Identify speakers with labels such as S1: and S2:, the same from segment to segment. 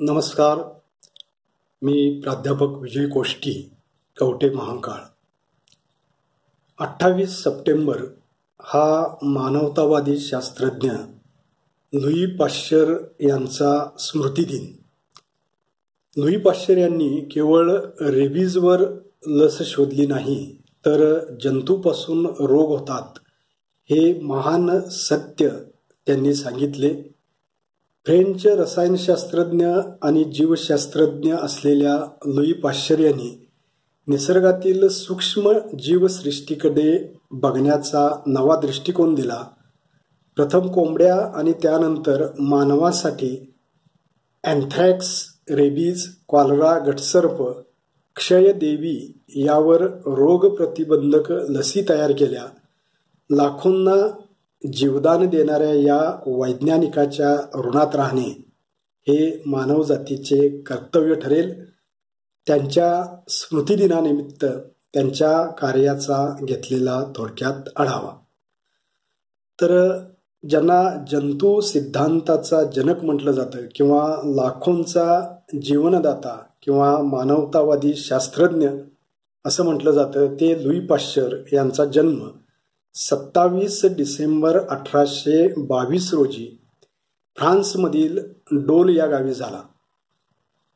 S1: नमस्कार. मी प्राध्यापक विजय कोष्टी कवटे महाकाळ. अठ्ठावीस सप्टेंबर हा मानवतावादी शास्त्रज्ञ लुई पाश्चर यांचा स्मृतिदिन. लुई पाश्चर यांनी केवळ रेबीजवर लस शोधली नाही तर जंतूपासून रोग होतात हे महान सत्य त्यांनी सांगितले. फ्रेंच रसायनशास्त्रज्ञ आणि जीवशास्त्रज्ञ असलेल्या लुई पाश्चर यांनी निसर्गातील सूक्ष्म जीवसृष्टीकडे बघण्याचा नवा दृष्टिकोन दिला. प्रथम कोंबड्या आणि त्यानंतर मानवासाठी अँथ्रॅक्स रेबीज कॉलरा गटसर्प क्षयदेवी यावर रोग प्रतिबंधक लसी तयार केल्या. लाखोंना जीवदान देणाऱ्या या वैज्ञानिकाच्या ऋणात राहणे हे मानवजातीचे कर्तव्य ठरेल. त्यांच्या स्मृतिदिनानिमित्त त्यांच्या कार्याचा घेतलेला थोडक्यात आढावा. तर ज्यांना जंतू सिद्धांताचा जनक म्हटलं जातं किंवा लाखोंचा जीवनदाता किंवा मानवतावादी शास्त्रज्ञ असं म्हटलं जातं ते लुई पाश्चर यांचा जन्म सत्तावीस डिसेंबर अठराशे बावीस रोजी फ्रान्समधील डोल या गावी झाला.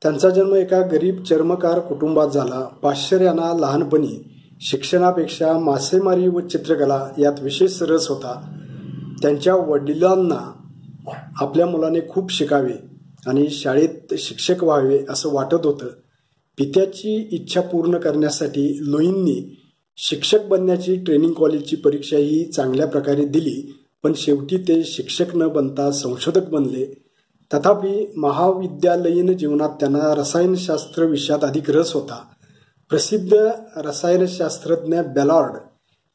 S1: त्यांचा जन्म एका गरीब चर्मकार कुटुंबात झाला. पाश्चर यांना लहानपणी शिक्षणापेक्षा मासेमारी व चित्रकला यात विशेष रस होता. त्यांच्या वडिलांना आपल्या मुलाने खूप शिकावे आणि शाळेत शिक्षक व्हावे असं वाटत होतं. पित्याची इच्छा पूर्ण करण्यासाठी लोईंनी शिक्षक बनण्याची ट्रेनिंग कॉलेजची परीक्षा ही चांगल्या प्रकारे दिली पण शेवटी ते शिक्षक न बनता संशोधक बनले. तथापि महाविद्यालयीन जीवनात त्यांना रसायनशास्त्र विषयात अधिक रस होता. प्रसिद्ध रसायनशास्त्रज्ञ बेलॉर्ड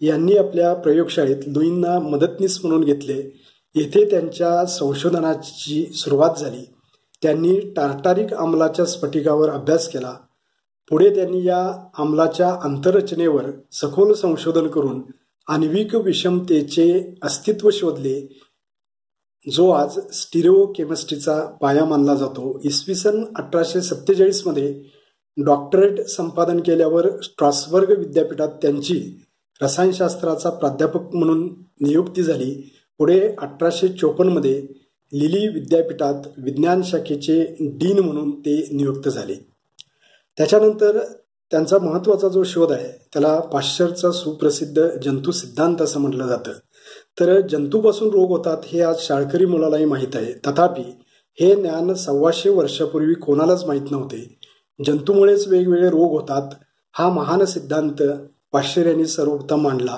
S1: यांनी आपल्या प्रयोगशाळेत लुईंना मदतनीस म्हणून घेतले. येथे त्यांच्या संशोधनाची सुरुवात झाली. त्यांनी टार्टारिक अंमलाच्या स्फटिकावर अभ्यास केला. पुढे त्यांनी या अंमलाच्या आंतररचनेवर सखोल संशोधन करून आण्विक विषमतेचे अस्तित्व शोधले जो आज स्टिरिओ केमिस्ट्रीचा पाया मानला जातो. इसवी सन अठराशे सत्तेचाळीसमध्ये डॉक्टरेट संपादन केल्यावर स्ट्रॉसबर्ग विद्यापीठात त्यांची रसायनशास्त्राचा प्राध्यापक म्हणून नियुक्ती झाली. पुढे अठराशे चोपन्नमध्ये लिली विद्यापीठात विज्ञान शाखेचे डीन म्हणून ते नियुक्त झाले. त्याच्यानंतर त्यांचा महत्त्वाचा जो शोध आहे त्याला पाश्चरचा सुप्रसिद्ध जंतू सिद्धांत असं म्हटलं जातं. तर जंतूपासून रोग होतात हे आज शाळकरी मुलालाही माहीत आहे. तथापि हे ज्ञान सव्वाशे वर्षापूर्वी कोणालाच माहीत नव्हते. जंतूमुळेच वेगवेगळे रोग होतात हा महान सिद्धांत पाश्चर यांनी सर्वोत्तम मांडला.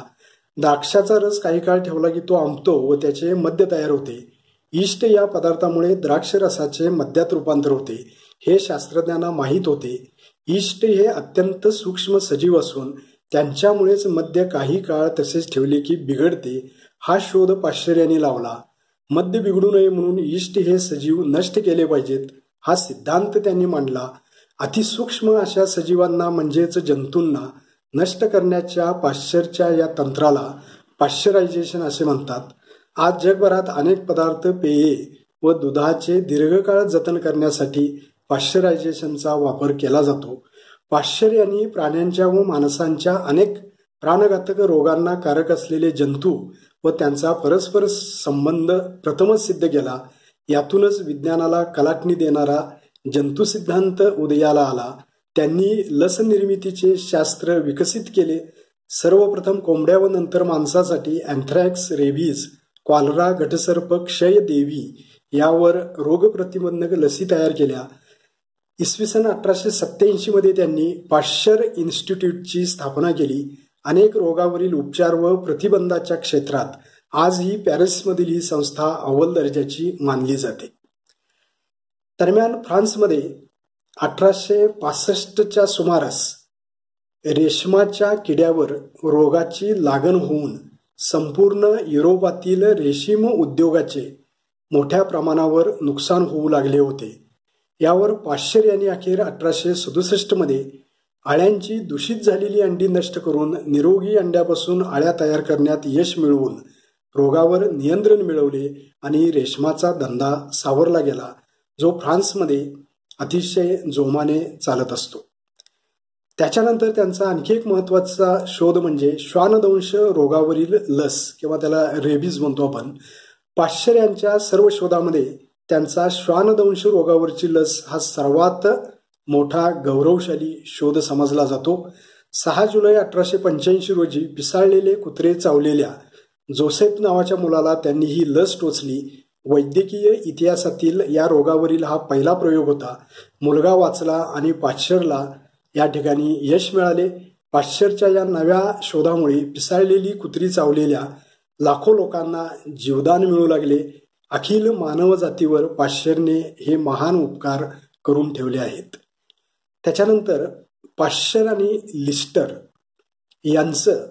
S1: द्राक्षाचा रस काही काळ ठेवला की तो आंबतो व त्याचे मद्य तयार होते. इष्ट या पदार्थामुळे द्राक्ष रसाचे मद्यात रूपांतर होते. हे शास्त्रज्ञांना माहीत होते. इष्ट हे अत्यंत सूक्ष्म सजीव असून त्यांच्यामुळेच मद्य काही काळ तसेच ठेवले की बिघडते हा शोध पाश्चर्याने लावला. मद्य बिघडू नये म्हणून इष्ट हे सजीव नष्ट केले पाहिजेत हा सिद्धांत त्यांनी मांडला. अतिसूक्ष्म अशा सजीवांना म्हणजेच जंतूंना नष्ट करण्याच्या पाश्चरच्या या तंत्राला पाश्चरायझेशन असे म्हणतात. आज जगभरात अनेक पदार्थ पेये व दुधाचे दीर्घकाळ जतन करण्यासाठी पाश्चरायझेशनचा वापर केला जातो. पाश्चर यांनी प्राण्यांच्या व माणसांच्या अनेक प्राणघातक रोगांना कारक असलेले जंतू व त्यांचा परस्पर संबंध प्रथमच सिद्ध केला. यातूनच विज्ञानाला कलाटणी देणारा जंतुसिद्धांत उदयाला आला. त्यांनी लस निर्मितीचे शास्त्र विकसित केले. सर्वप्रथम कोंबड्या व नंतर माणसासाठी अँथ्रॅक्स रेबीज क्वालरा घटसर्प क्षय देवी यावर रोगप्रतिबंधक लसी तयार केल्या. इसवी सन अठराशे सत्त्याऐंशी मध्ये त्यांनी पाश्चर इन्स्टिट्यूटची स्थापना केली. अनेक रोगावरील उपचार व प्रतिबंधाच्या क्षेत्रात आजही पॅरिसमधील ही संस्था अव्वल दर्जाची मानली जाते. दरम्यान फ्रान्समध्ये अठराशे पासष्टच्या सुमारास रेशमाच्या किड्यावर रोगाची लागण होऊन संपूर्ण युरोपातील रेशीम उद्योगाचे मोठ्या प्रमाणावर नुकसान होऊ लागले होते. यावर पाश्चर यांनी अखेर अठराशे सदुसष्टमध्ये आळ्यांची दूषित झालेली अंडी नष्ट करून निरोगी अंड्यापासून आळ्या तयार करण्यात यश मिळवून रोगावर नियंत्रण मिळवले आणि रेशमाचा धंदा सावरला गेला जो फ्रान्समध्ये अतिशय जोमाने चालत असतो. त्याच्यानंतर त्यांचा आणखी एक महत्त्वाचा शोध म्हणजे श्वानदंश रोगावरील लस किंवा त्याला रेबीज म्हणतो आपण. पाश्चर्यांच्या सर्व शोधामध्ये त्यांचा श्वानदंश रोगावरची लस हा सर्वात मोठा गौरवशाली शोध समजला जातो. सहा जुलै अठराशे पंच्याऐंशी रोजी पिसाळलेले कुत्रे चावलेल्या जोसेफ नावाच्या मुलाला त्यांनी ही लस टोचली. वैद्यकीय इतिहासातील या रोगावरील हा पहिला प्रयोग होता. मुलगा वाचला आणि पाश्चरला या ठिकाणी यश मिळाले. पाश्चरच्या या नव्या शोधामुळे पिसाळलेली कुत्री चावलेल्या लाखो लोकांना जीवदान मिळू लागले. अखिल मानव जातीवर पाश्चरने हे महान उपकार करून ठेवले आहेत. त्याच्यानंतर पाश्चर आणि लिस्टर यांचं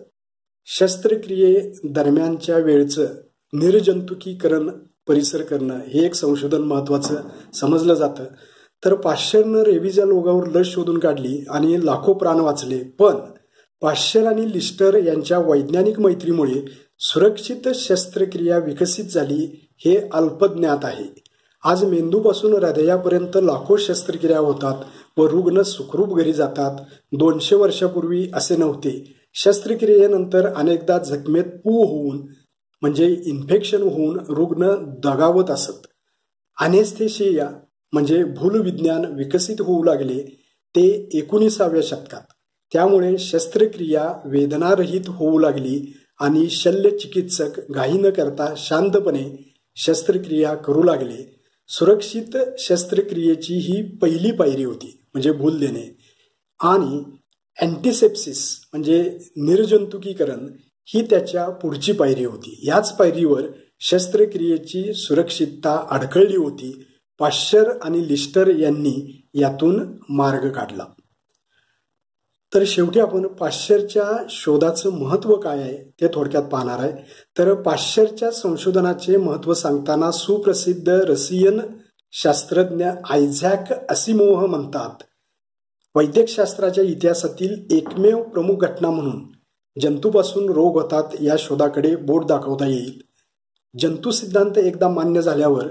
S1: शस्त्रक्रिये दरम्यानच्या वेळचं निर्जंतुकीकरण परिसर करणं हे एक संशोधन महत्वाचं समजलं जातं. तर पाश्चरनं रेबीज या लोगावर लस शोधून काढली आणि लाखो प्राण वाचले. पण पाश्चर आणि लिस्टर यांच्या वैज्ञानिक मैत्रीमुळे सुरक्षित शस्त्रक्रिया विकसित झाली हे अल्पज्ञात आहे. आज मेंदूपासून हृदयापर्यंत लाखो शस्त्रक्रिया होतात व रुग्ण सुखरूप घरी जातात. दोनशे वर्षापूर्वी असे नव्हते. शस्त्रक्रियेनंतर अनेकदा जखमेत पू होऊन म्हणजे इन्फेक्शन होऊन रुग्ण दगावत असत. अनेस्थेशिया म्हणजे भूलविज्ञान विकसित होऊ लागले ते एकोणीसाव्या शतकात. त्यामुळे शस्त्रक्रिया वेदनारहित होऊ लागली आणि शल्य चिकित्सक घाई न करता शांतपणे शस्त्रक्रिया करू लागले. सुरक्षित शस्त्रक्रियेची ही पहिली पायरी होती म्हणजे भूल देणे. आणि अँटीसेप्सिस म्हणजे निर्जंतुकीकरण ही त्याच्या पुढची पायरी होती. याच पायरीवर शस्त्रक्रियेची सुरक्षितता अडखळली होती. पाश्चर आणि लिस्टर यांनी यातून मार्ग काढला. तर शेवटी आपण पाश्चरच्या शोधाचं महत्त्व काय आहे ते थोडक्यात पाहणार आहे. तर पाश्चरच्या संशोधनाचे महत्त्व सांगताना सुप्रसिद्ध रसियन शास्त्रज्ञ आयझॅक असिमोह म्हणतात वैद्यकशास्त्राच्या इतिहासातील एकमेव प्रमुख घटना म्हणून जंतूपासून रोग होतात या शोधाकडे बोट दाखवता येईल. जंतू सिद्धांत एकदा मान्य झाल्यावर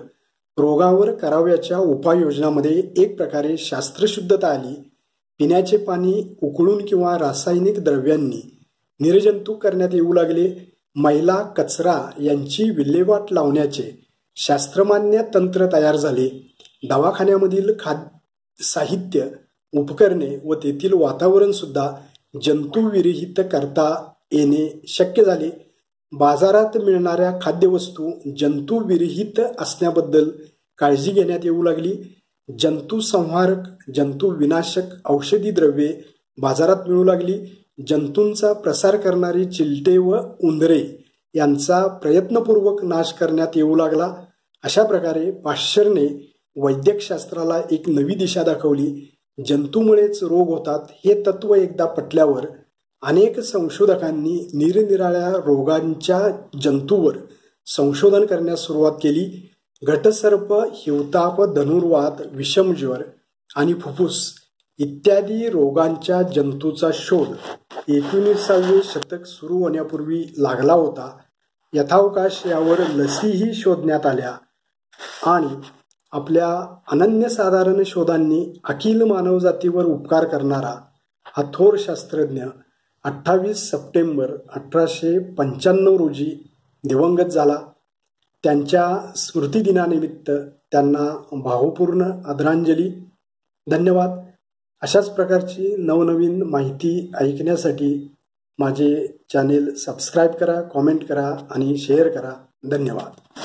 S1: रोगावर कराव्याच्या उपाययोजनामध्ये एक प्रकारे शास्त्रशुद्धता आली पिण्याचे पाणी उकळून किंवा रासायनिक द्रव्यांनी निर्जंतुक करण्यात येऊ लागले. मैला कचरा यांची विल्हेवाट लावण्याचे शास्त्रमान्य तंत्र तयार झाले. दवाखान्यामधील खाद्य साहित्य उपकरणे व तेथील वातावरण सुद्धा जंतुविरहित करता येणे शक्य झाले. बाजारात मिळणाऱ्या खाद्यवस्तू जंतुविरहित असण्याबद्दल काळजी घेण्यात येऊ लागली. जंतुसंहारक जंतू विनाशक औषधी द्रव्ये बाजारात मिळू लागली. जंतूंचा प्रसार करणारी चिलटे व उंदरे यांचा प्रयत्नपूर्वक नाश करण्यात येऊ लागला. अशा प्रकारे पाश्चरने वैद्यकशास्त्राला एक नवी दिशा दाखवली. जंतूमुळेच रोग होतात हे तत्व एकदा पटल्यावर अनेक संशोधकांनी निरनिराळ्या रोगांच्या जंतूवर संशोधन करण्यास सुरुवात केली. घटसर्प हिवताप धनुर्वात विषमज्वर आणि फुफ्फुस इत्यादी रोगांच्या जंतूचा शोध एकोणीसावे शतक सुरू होण्यापूर्वी लागला होता. यथावकाश यावर लसीही शोधण्यात आल्या आणि आपल्या अनन्यसाधारण शोधांनी अखिल मानवजातीवर उपकार करणारा हा थोर शास्त्रज्ञ अठ्ठावीस सप्टेंबर अठराशे पंच्याण्णव रोजी दिवंगत झाला. त्यांच्या स्मृतिदिनानिमित्त त्यांना भावपूर्ण आदरांजली. धन्यवाद. अशाच प्रकारची नवनवीन माहिती ऐकण्यासाठी माझे चॅनेल सबस्क्राईब करा कॉमेंट करा आणि शेअर करा. धन्यवाद.